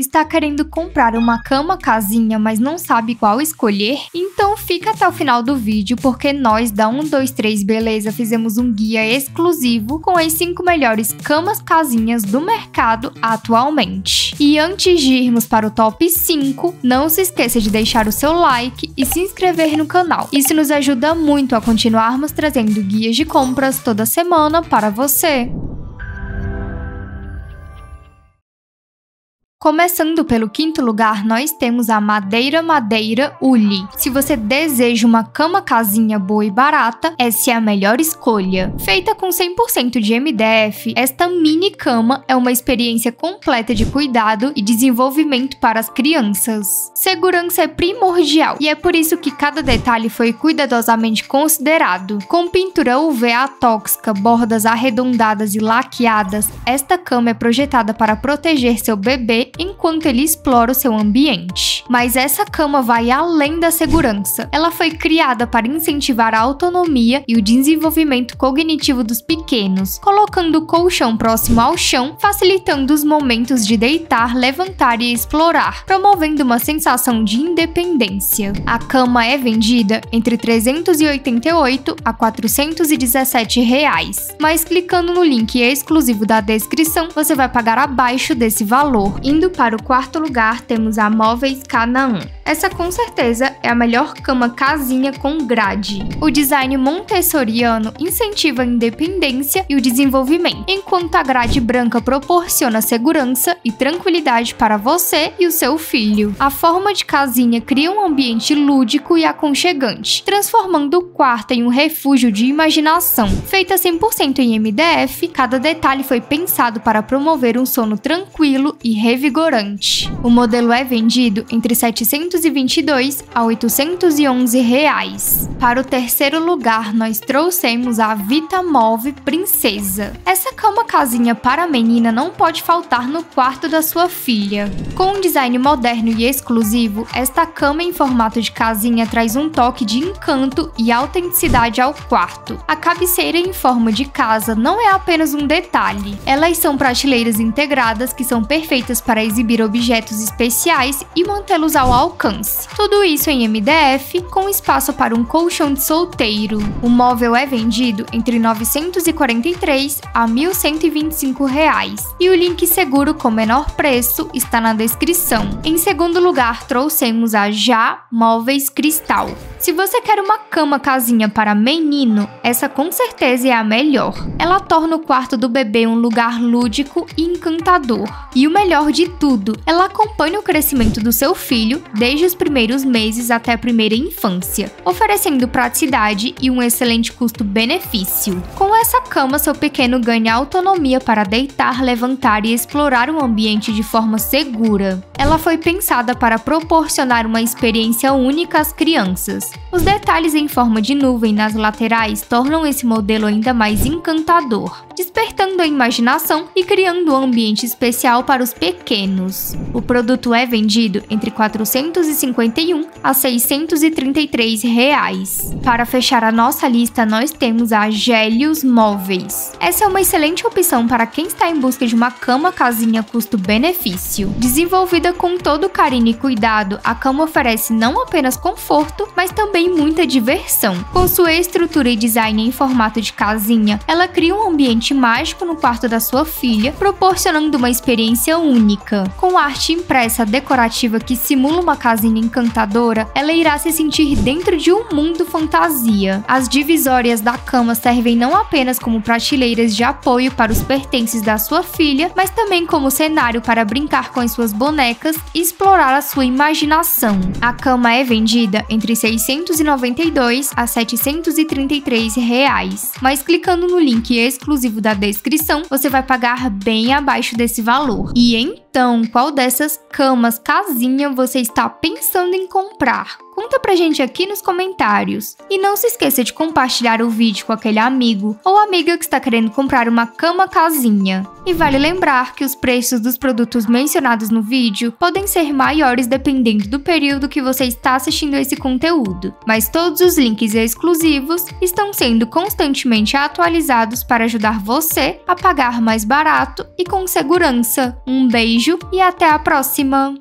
Está querendo comprar uma cama casinha, mas não sabe qual escolher? Então fica até o final do vídeo, porque nós da 123 Beleza fizemos um guia exclusivo com as 5 melhores camas casinhas do mercado atualmente. E antes de irmos para o top 5, não se esqueça de deixar o seu like e se inscrever no canal. Isso nos ajuda muito a continuarmos trazendo guias de compras toda semana para você. Começando pelo quinto lugar, nós temos a Madeira Madeira Uli. Se você deseja uma cama casinha boa e barata, essa é a melhor escolha. Feita com 100% de MDF, esta mini cama é uma experiência completa de cuidado e desenvolvimento para as crianças. Segurança é primordial e é por isso que cada detalhe foi cuidadosamente considerado. Com pintura UVA tóxica, bordas arredondadas e laqueadas, esta cama é projetada para proteger seu bebê enquanto ele explora o seu ambiente. Mas essa cama vai além da segurança. Ela foi criada para incentivar a autonomia e o desenvolvimento cognitivo dos pequenos, colocando o colchão próximo ao chão, facilitando os momentos de deitar, levantar e explorar, promovendo uma sensação de independência. A cama é vendida entre 388 a 417 reais, mas clicando no link exclusivo da descrição, você vai pagar abaixo desse valor, Indo para o quarto lugar, temos a Móveis Canaã. Essa com certeza é a melhor cama casinha com grade. O design montessoriano incentiva a independência e o desenvolvimento, enquanto a grade branca proporciona segurança e tranquilidade para você e o seu filho. A forma de casinha cria um ambiente lúdico e aconchegante, transformando o quarto em um refúgio de imaginação. Feita 100% em MDF, cada detalhe foi pensado para promover um sono tranquilo e revigorante revigorante. O modelo é vendido entre 722 a 811 reais. Para o terceiro lugar, nós trouxemos a Vitamove Princesa. Essa cama casinha para menina não pode faltar no quarto da sua filha. Com um design moderno e exclusivo, esta cama em formato de casinha traz um toque de encanto e autenticidade ao quarto. A cabeceira em forma de casa não é apenas um detalhe. Elas são prateleiras integradas que são perfeitas para para exibir objetos especiais e mantê-los ao alcance. Tudo isso em MDF, com espaço para um colchão de solteiro. O móvel é vendido entre 943 a 1.125 reais e o link seguro com menor preço está na descrição. Em segundo lugar, trouxemos a Já Móveis Cristal. Se você quer uma cama casinha para menino, essa com certeza é a melhor. Ela torna o quarto do bebê um lugar lúdico e encantador. E o melhor de tudo, ela acompanha o crescimento do seu filho desde os primeiros meses até a primeira infância, oferecendo praticidade e um excelente custo-benefício. Com essa cama, seu pequeno ganha autonomia para deitar, levantar e explorar o ambiente de forma segura. Ela foi pensada para proporcionar uma experiência única às crianças. Os detalhes em forma de nuvem nas laterais tornam esse modelo ainda mais encantador, despertando a imaginação e criando um ambiente especial para os pequenos. O produto é vendido entre 451 a 633 reais. Para fechar a nossa lista, nós temos a Gélios Móveis. Essa é uma excelente opção para quem está em busca de uma cama casinha custo-benefício. Desenvolvida com todo carinho e cuidado, a cama oferece não apenas conforto, mas também muita diversão. Com sua estrutura e design em formato de casinha, ela cria um ambiente mágico no quarto da sua filha, proporcionando uma experiência única com arte impressa decorativa que simula uma casinha encantadora, ela irá se sentir dentro de um mundo fantasia. As divisórias da cama servem não apenas como prateleiras de apoio para os pertences da sua filha, mas também como cenário para brincar com as suas bonecas e explorar a sua imaginação. A cama é vendida entre 692 a 733 reais, mas clicando no link exclusivo da descrição, você vai pagar bem abaixo desse valor. E então então, qual dessas camas casinha você está pensando em comprar? Conta pra gente aqui nos comentários. E não se esqueça de compartilhar o vídeo com aquele amigo ou amiga que está querendo comprar uma cama casinha. E vale lembrar que os preços dos produtos mencionados no vídeo podem ser maiores dependendo do período que você está assistindo esse conteúdo, mas todos os links exclusivos estão sendo constantemente atualizados para ajudar você a pagar mais barato e com segurança. Um beijo beijo e até a próxima!